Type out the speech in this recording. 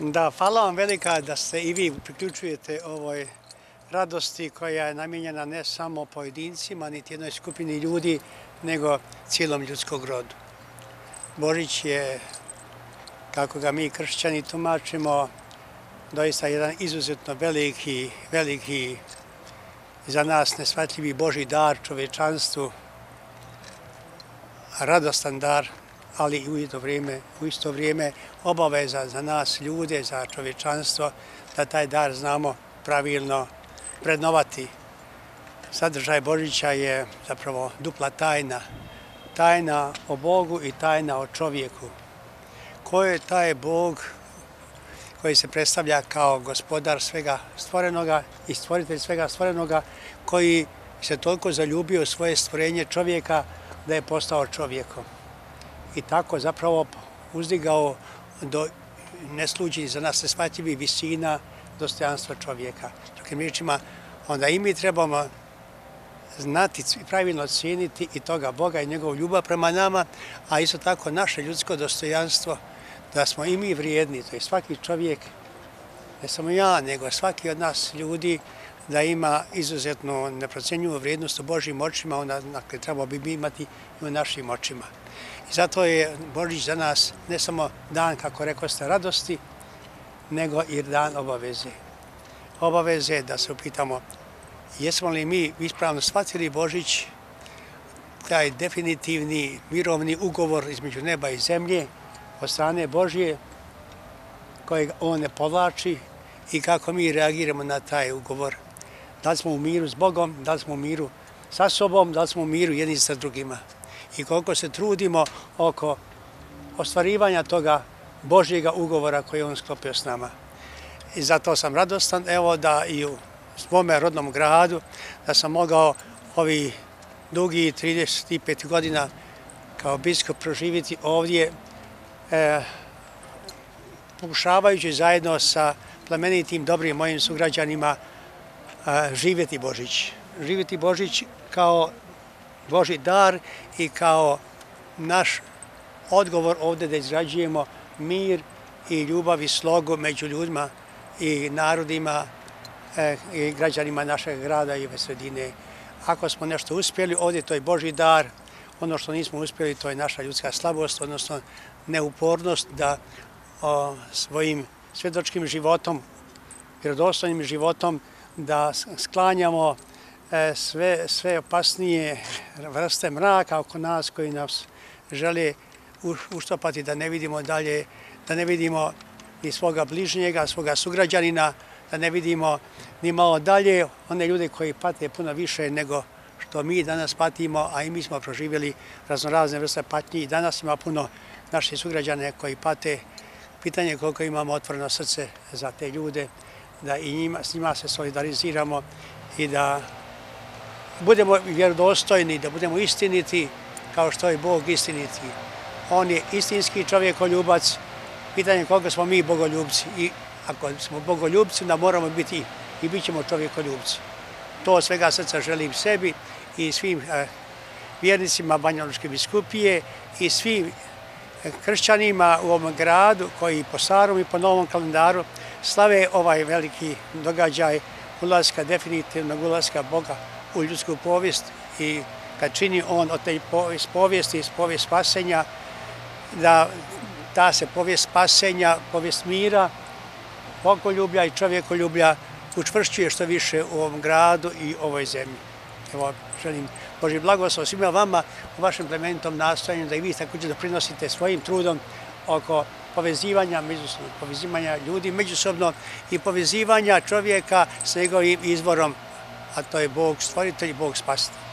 Da, hvala vam velika da se i vi priključujete ovoj radosti koja je namjenjena ne samo pojedincima, niti jednoj skupini ljudi, nego cijelom ljudskog rodu. Božić je, kako ga mi kršćani tumačimo, doista jedan izuzetno veliki, veliki za nas nesvatljivi Boži dar čovečanstvu, radostan dar, ali i u isto vrijeme, u isto vrijeme obaveza za nas ljude, za čovječanstvo, da taj dar znamo pravilno prednovati. Sadržaj Božića je zapravo dupla tajna. Tajna o Bogu i tajna o čovjeku. Ko je taj Bog koji se predstavlja kao gospodar svega stvorenoga i stvoritelj svega stvorenoga, koji se toliko zaljubio svoje stvorenje čovjeka da je postao čovjekom. I tako zapravo uzdigao do nesluđenih za nas nesvatljivih visina dostojanstva čovjeka. Drugim riječima, onda i mi trebamo znati i pravilno cijeniti i toga Boga i njegovu ljubav prema nama, a isto tako naše ljudsko dostojanstvo, da smo i mi vrijedni, to je svaki čovjek, ne samo ja, nego svaki od nas ljudi, da ima izuzetno neprocenjivu vrijednost u Božjim očima, onda dakle, treba bi imati i u našim očima. I zato je Božić za nas ne samo dan, kako rekao ste, radosti, nego i dan obaveze. Obaveze da se upitamo jesmo li mi ispravno shvatili Božić, taj definitivni mirovni ugovor između neba i zemlje od strane Božije, kojeg on ne povlači i kako mi reagiramo na taj ugovor. Da li smo u miru s Bogom, da li smo u miru sa sobom, da li smo u miru jedni sa drugima. I koliko se trudimo oko ostvarivanja toga Božjega ugovora koji on sklopio s nama. I zato sam radostan, evo da i u svome rodnom gradu, da sam mogao ovi dugi 35 godina kao biskup proživiti ovdje, e, pokušavajući zajedno sa plemenitim dobrim mojim sugrađanima živjeti Božić. Živjeti Božić kao Boži dar i kao naš odgovor ovde da izrađujemo mir i ljubav i slogu među ljudima i narodima e, i građanima našeg grada i ove sredine. Ako smo nešto uspjeli, ovdje to je Boži dar, ono što nismo uspjeli to je naša ljudska slabost, odnosno neupornost da svojim svjedočkim životom, vjerodostojnim životom, da sklanjamo e, sve, sve opasnije vrste mraka oko nas koji nas žele uštopati da ne vidimo dalje, da ne vidimo ni svoga bližnjega, svoga sugrađanina, da ne vidimo ni malo dalje one ljude koji pate puno više nego što mi danas patimo, a i mi smo proživjeli raznorazne vrste patnji i danas ima puno naših sugrađane koji pate. Pitanje je koliko imamo otvoreno srce za te ljude, da i njima, s njima se solidariziramo i da budemo vjerodostojni, da budemo istiniti kao što je Bog istiniti. On je istinski čovjekoljubac, pitanje koga smo mi bogoljubci i ako smo bogoljubci, da moramo biti i bit ćemo čovjekoljubci. To svega srca želim sebi i svim eh, vjernicima Banjaloške biskupije i svim eh, kršćanima u ovom gradu koji po starom i po novom kalendaru slave ovaj veliki događaj ulaska, definitivnog ulaska Boga u ljudsku povijest i kad čini on od te povijesti, iz povijest spasenja, da ta se povijest spasenja, povijest mira, bogoljublja i čovjekoljublja učvršćuje što više u ovom gradu i ovoj zemlji. Evo, želim Boži blagoslov svima vama u vašem plemenitom nastojanju da i vi također doprinosite svojim trudom oko povezivanja, međusobno, povezivanja ljudi međusobno i povezivanja čovjeka s njegovim izvorom, a to je Bog stvoritelj Bog spasitelj.